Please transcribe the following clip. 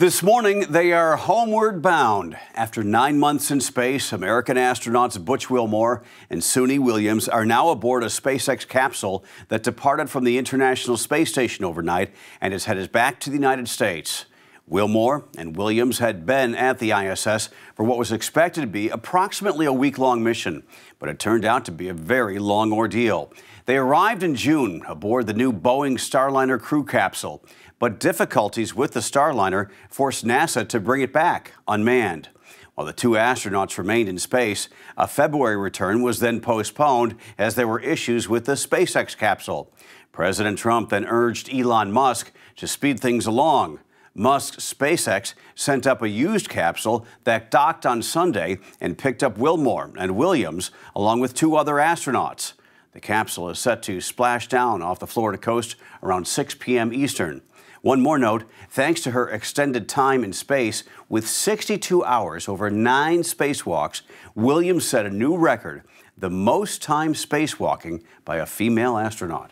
This morning, they are homeward bound. After nine months in space, American astronauts Butch Wilmore and Suni Williams are now aboard a SpaceX capsule that departed from the International Space Station overnight and is headed back to the United States. Wilmore and Williams had been at the ISS for what was expected to be approximately a week long mission, but it turned out to be a very long ordeal. They arrived in June aboard the new Boeing Starliner crew capsule, but difficulties with the Starliner forced NASA to bring it back unmanned. While the two astronauts remained in space, a February return was then postponed as there were issues with the SpaceX capsule. President Trump then urged Elon Musk to speed things along. Musk's SpaceX sent up a used capsule that docked on Sunday and picked up Wilmore and Williams along with two other astronauts. The capsule is set to splash down off the Florida coast around 6 p.m. Eastern. One more note thanks to her extended time in space, with 62 hours over nine spacewalks, Williams set a new record the most time spacewalking by a female astronaut.